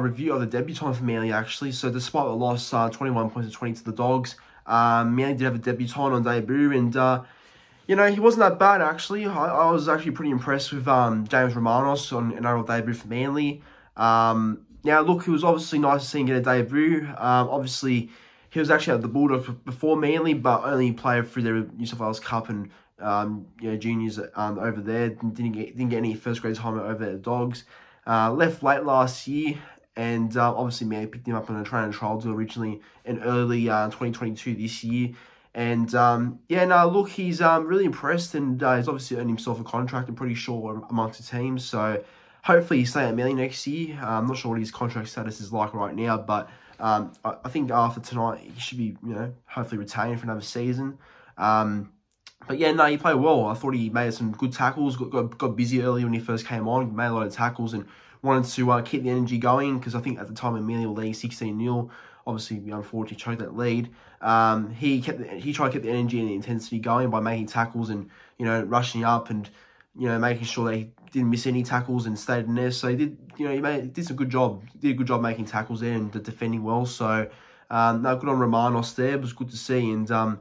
review of the debutant for Manly, actually. So despite the loss, uh, 21 points to 20 to the Dogs, um, Manly did have a debutant on debut, and, uh, you know, he wasn't that bad, actually. I, I was actually pretty impressed with um, James Roumanos on an overall debut for Manly. Um, now, look, it was obviously nice to see him get a debut. Um, obviously, he was actually at the Bulldogs before Manly, but only played through the New South Wales Cup and um, you know, juniors um, over there. Didn't get didn't get any first grade time over at the Dogs. Uh, left late last year, and uh, obviously Manly picked him up on a training trial deal originally in early uh, 2022 this year. And um, yeah, no, look, he's um, really impressed, and uh, he's obviously earned himself a contract. I'm pretty sure amongst the teams. So hopefully he's staying at Manly next year. Uh, I'm not sure what his contract status is like right now, but um, I, I, think after tonight he should be, you know, hopefully retained for another season. Um, but yeah, no, he played well. I thought he made some good tackles, got, got, got busy early when he first came on, made a lot of tackles and wanted to uh, keep the energy going because I think at the time Amelia leading 16 0. Obviously, unfortunately, choked that lead. Um, he kept the, he tried to keep the energy and the intensity going by making tackles and you know rushing up and you know making sure they didn't miss any tackles and stayed in there. So he did you know he made did some good job. Did a good job making tackles there and defending well. So um, no, good on Roumanos there. It was good to see and um,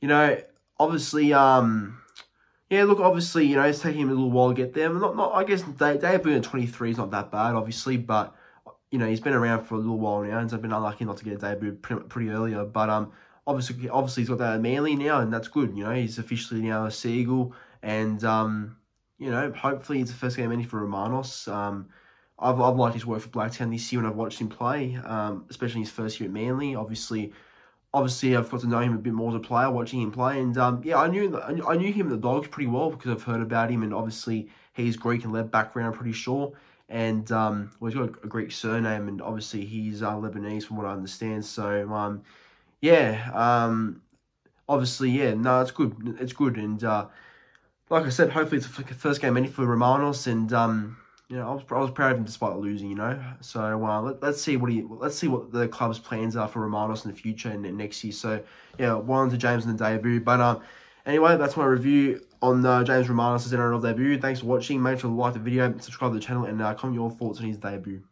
you know obviously, um, yeah, look, obviously, you know, it's taking him a little while to get there. Not, not, I guess debut at 23 is not that bad, obviously, but, you know, he's been around for a little while now, and I've been unlucky not to get a debut pretty, pretty earlier, but, um, obviously, obviously he's got that Manly now, and that's good, you know, he's officially now a Seagull, and, um, you know, hopefully it's the first game any for Roumanos. Um, I've, I've liked his work for Blacktown this year and I've watched him play, um, especially his first year at Manly. Obviously, obviously I've got to know him a bit more as a player, watching him play, and um, yeah, I knew I knew him the Dogs pretty well because I've heard about him, and obviously he's Greek and Leb background, I'm pretty sure, and um, well, he's got a Greek surname, and obviously he's uh, Lebanese from what I understand. So um, yeah, um, obviously yeah, no, it's good, it's good, and uh, like I said, hopefully it's the first game any for Roumanos, and um, you know, I was, I was proud of him despite losing, you know. So uh, let, let's see what he let's see what the club's plans are for Roumanos in the future and, and next year. So yeah, one to James in the debut. But um, anyway, that's my review on uh, James Roumanos' NRL debut. Thanks for watching. Make sure to like the video, subscribe to the channel, and uh, comment your thoughts on his debut.